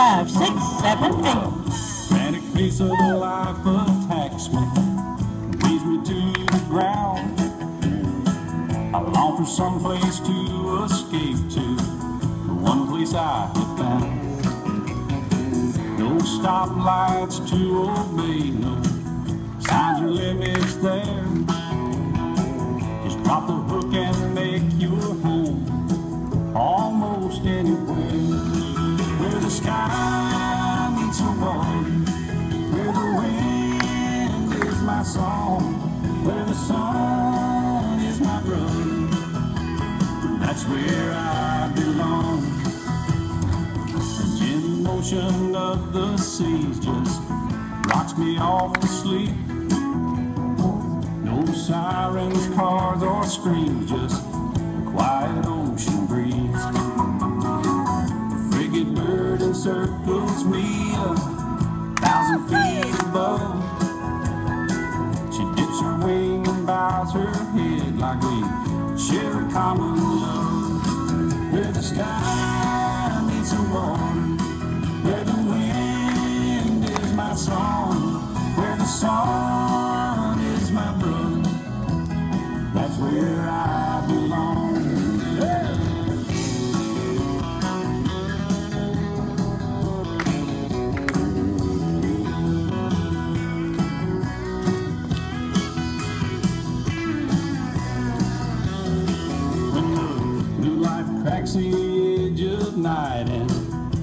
five, six, seven, eight. Pace of the life attacks me, leads me to the ground. I long for some place to escape to, the one place I have found. No stoplights to obey, no signs or limits there. Just drop the hook and motion of the seas just rocks me off to sleep. No sirens, cars, or screams, just quiet ocean breeze. Frigate bird encircles me a thousand feet above. She dips her wing and bows her head like we share a common love. Where the sky meets the water, the edge of night and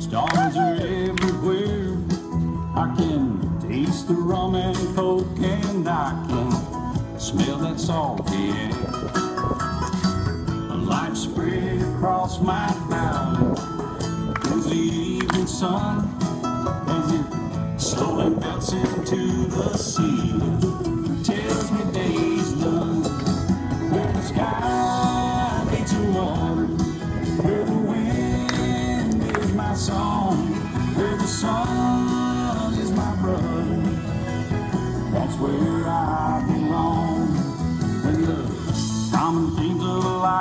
stars are everywhere, I can taste the rum and coke and I can smell that salty air. A light spread across my bow through the evening sun as it slowly melts into the sea.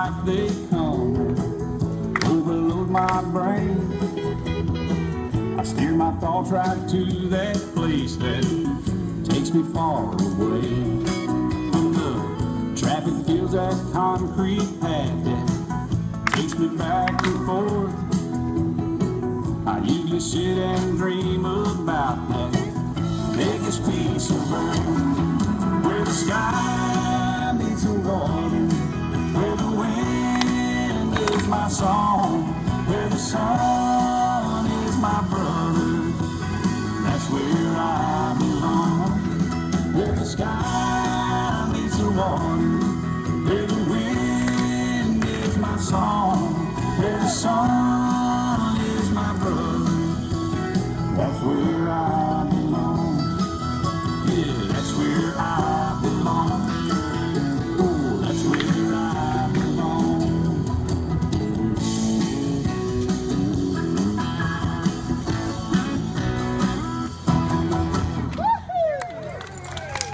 Life they come, overload my brain. I steer my thoughts right to that place that takes me far away. Traffic feels that concrete path that takes me back and forth. I usually sit and dream about that biggest piece of earth where the sky water, the wind is my song, where the